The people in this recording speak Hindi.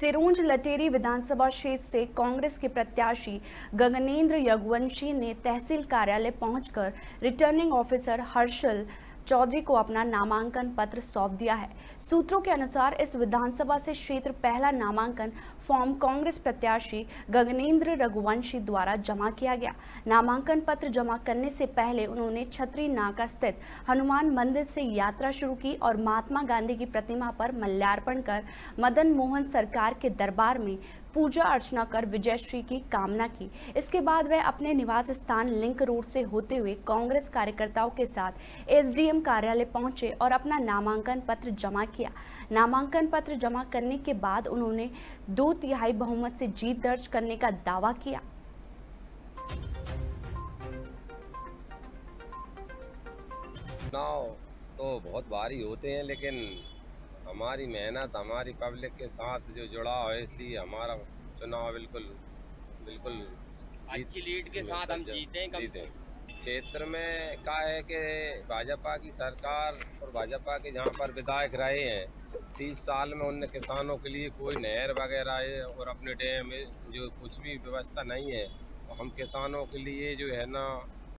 सिरोंज लटेरी विधानसभा क्षेत्र से कांग्रेस के प्रत्याशी गगनेंद्र यगवंशी ने तहसील कार्यालय पहुंचकर रिटर्निंग ऑफिसर हर्षल चौधरी को अपना नामांकन पत्र सौंप दिया है। सूत्रों के अनुसार इस विधानसभा से क्षेत्र पहला नामांकन फॉर्म कांग्रेस प्रत्याशी गगनेन्द्र रघुवंशी द्वारा जमा किया गया। नामांकन पत्र जमा करने से पहले उन्होंने छतरी नाका स्थित हनुमान मंदिर से यात्रा शुरू की और महात्मा गांधी की प्रतिमा पर मल्यार्पण कर मदन मोहन सरकार के दरबार में पूजा अर्चना कर विजयश्री की कामना की। इसके बाद वह अपने निवास स्थान लिंक रोड से होते हुए कांग्रेस कार्यकर्ताओं के साथ एसडीएम कार्यालय पहुँचे और अपना नामांकन पत्र जमा किया। नामांकन पत्र जमा करने के बाद उन्होंने दो तिहाई बहुमत से जीत दर्ज करने का दावा किया। चुनाव तो बहुत भारी होते हैं लेकिन हमारी मेहनत हमारी पब्लिक के साथ जो जुड़ा है इसलिए हमारा चुनाव बिल्कुल बिल्कुल अच्छी लीड के साथ हम जीते हैं जीते। क्षेत्र में का है कि भाजपा की सरकार और भाजपा के जहाँ पर विधायक रहे हैं, तीस साल में उनने किसानों के लिए कोई नहर वगैरह है और अपने डैम में जो कुछ भी व्यवस्था नहीं है तो हम किसानों के लिए जो है ना